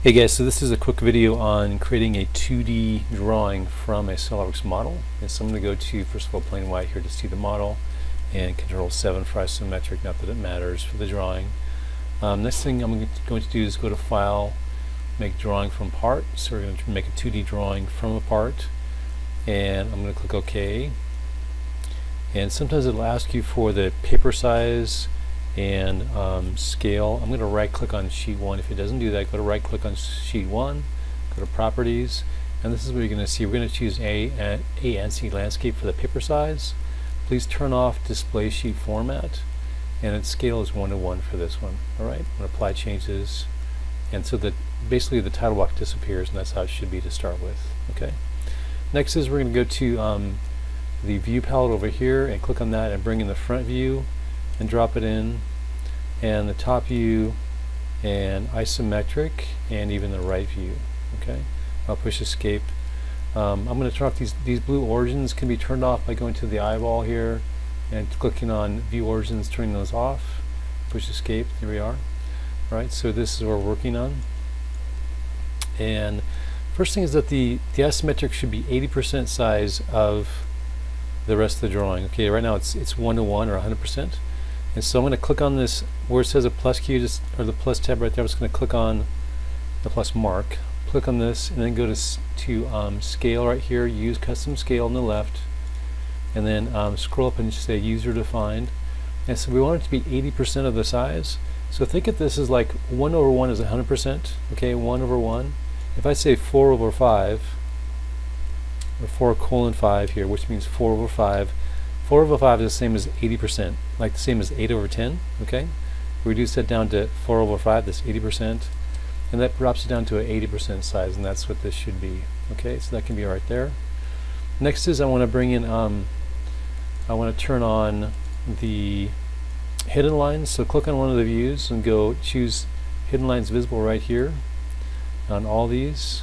Hey guys, so this is a quick video on creating a 2D drawing from a SOLIDWORKS model. And so I'm going to go to, first of all, plain white here to see the model, and Control 7 for isometric, not that it matters for the drawing. Um, next thing I'm going to do is go to File, make Drawing from Part. So we're going to make a 2D drawing from a part, and I'm going to click OK. And sometimes it'll ask you for the paper size, and um, scale. I'm going to right click on sheet 1. If it doesn't do that, go to right click on sheet 1, go to properties, and this is what you're going to see. We're going to choose A and ANSI landscape for the paper size. Please turn off display sheet format, and its scale is 1 to 1 for this one. Alright, I'm going to apply changes, and so that basically the title block disappears, and that's how it should be to start with. Okay. Next is we're going to go to um, the view palette over here and click on that and bring in the front view and drop it in and the top view and isometric and even the right view okay? I'll push escape. Um, I'm going to turn off these these blue origins can be turned off by going to the eyeball here and clicking on view origins turning those off. Push escape here we are. Right so this is what we're working on. And first thing is that the the isometric should be 80% size of the rest of the drawing okay? Right now it's it's one to one or 100% and so I'm going to click on this where it says a plus key, just, or the plus tab right there. I'm just going to click on the plus mark, click on this, and then go to, to um, scale right here, use custom scale on the left, and then um, scroll up and say user defined. And so we want it to be 80% of the size. So think of this as like 1 over 1 is 100%, okay, 1 over 1. If I say 4 over 5, or 4 colon 5 here, which means 4 over 5, 4 over 5 is the same as 80%, like the same as 8 over 10, okay? We reduce that down to 4 over 5, that's 80%, and that drops it down to an 80% size, and that's what this should be, okay? So that can be right there. Next is I want to bring in, um, I want to turn on the hidden lines, so click on one of the views and go choose hidden lines visible right here on all these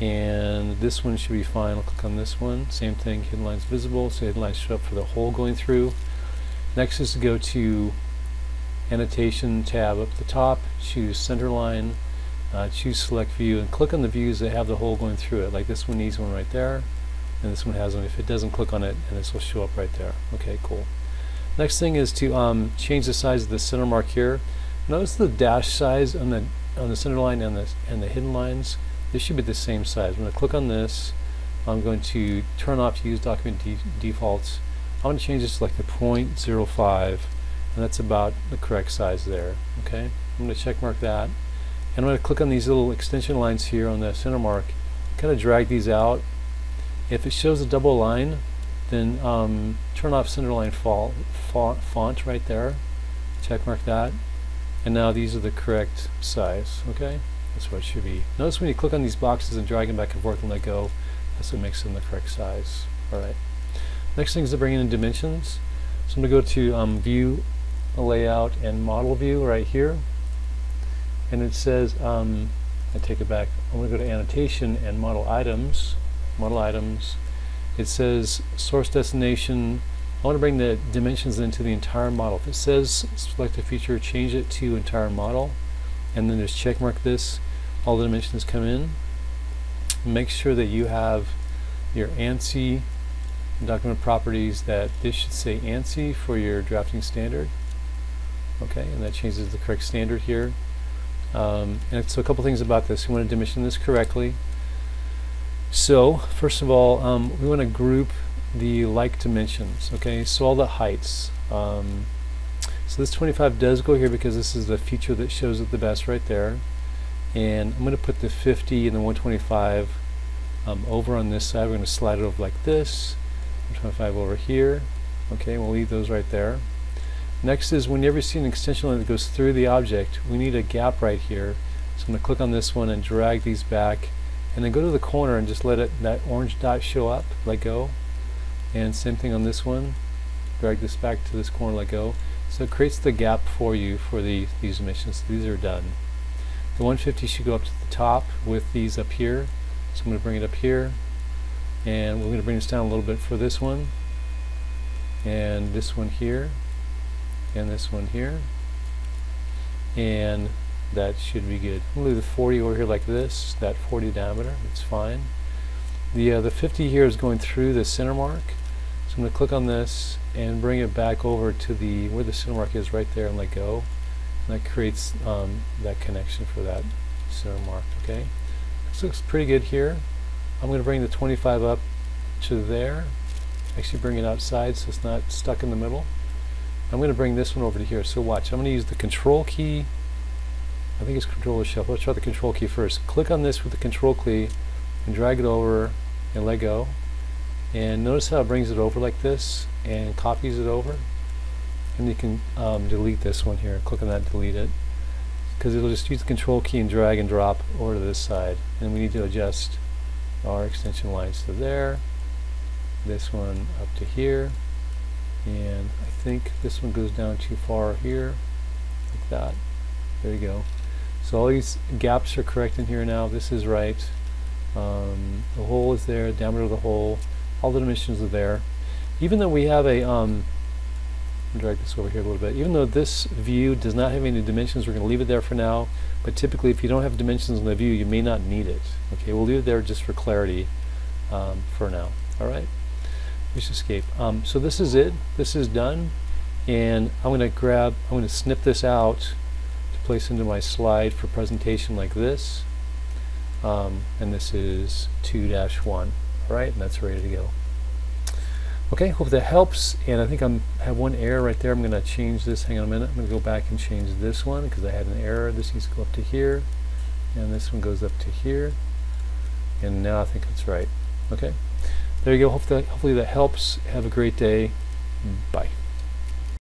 and this one should be fine. I'll click on this one. Same thing, hidden lines visible, so hidden lines show up for the hole going through. Next is to go to annotation tab up the top, choose center line, uh, choose select view, and click on the views that have the hole going through it. Like this one needs one right there, and this one has one. If it doesn't, click on it, and this will show up right there. Okay, cool. Next thing is to um, change the size of the center mark here. Notice the dash size on the on the center line and the and the hidden lines this should be the same size. I'm going to click on this. I'm going to turn off use document de defaults. I'm going to change this to like the 0.05 and that's about the correct size there. Okay, I'm going to check mark that. And I'm going to click on these little extension lines here on the center mark, kind of drag these out. If it shows a double line, then um, turn off centerline font, font right there. Check mark that. And now these are the correct size. Okay. That's what it should be. Notice when you click on these boxes and drag them back and forth and let go, that's what makes them the correct size. Alright. Next thing is to bring in dimensions. So I'm going to go to um, View, Layout, and Model View right here. And it says, um, I take it back, I'm going to go to Annotation and Model Items. Model Items. It says Source Destination. I want to bring the dimensions into the entire model. If it says select a feature, change it to entire model and then just check mark this all the dimensions come in. Make sure that you have your ANSI document properties that this should say ANSI for your drafting standard. Okay and that changes the correct standard here. Um, and so a couple things about this. We want to dimension this correctly. So first of all um, we want to group the like dimensions okay? So all the heights um, so this 25 does go here because this is the feature that shows it the best right there. And I'm going to put the 50 and the 125 um, over on this side. We're going to slide it over like this. 125 over here. Okay, we'll leave those right there. Next is whenever you see an extension line that goes through the object, we need a gap right here. So I'm going to click on this one and drag these back and then go to the corner and just let it that orange dot show up, let go. And same thing on this one. Drag this back to this corner, let go. So it creates the gap for you for the, these emissions. These are done. The 150 should go up to the top with these up here. So I'm going to bring it up here. And we're going to bring this down a little bit for this one. And this one here. And this one here. And that should be good. I'm going to leave the 40 over here like this, that 40 diameter, it's fine. The, uh, the 50 here is going through the center mark, so I'm going to click on this and bring it back over to the where the center mark is right there and let go. And that creates um, that connection for that center mark, okay? This looks pretty good here. I'm going to bring the 25 up to there, actually bring it outside so it's not stuck in the middle. I'm going to bring this one over to here. So watch, I'm going to use the control key. I think it's control or shift. Let's try the control key first. Click on this with the control key and drag it over and let go. And notice how it brings it over like this and copies it over. And you can um, delete this one here. Click on that, delete it. Because it'll just use the control key and drag and drop over to this side. And we need to adjust our extension lines to there. This one up to here and I think this one goes down too far here like that there you go so all these gaps are correct in here now this is right um, the hole is there diameter of the hole all the dimensions are there even though we have a um, drag this over here a little bit even though this view does not have any dimensions we're going to leave it there for now but typically if you don't have dimensions in the view you may not need it okay we'll leave it there just for clarity um, for now alright Push escape. Um, so this is it. This is done. And I'm going to grab, I'm going to snip this out to place into my slide for presentation like this. Um, and this is 2-1. All right, and that's ready to go. Okay, hope that helps. And I think I'm have one error right there. I'm going to change this. Hang on a minute. I'm going to go back and change this one because I had an error. This needs to go up to here. And this one goes up to here. And now I think it's right. Okay there you go. Hopefully, hopefully that helps. Have a great day. Bye.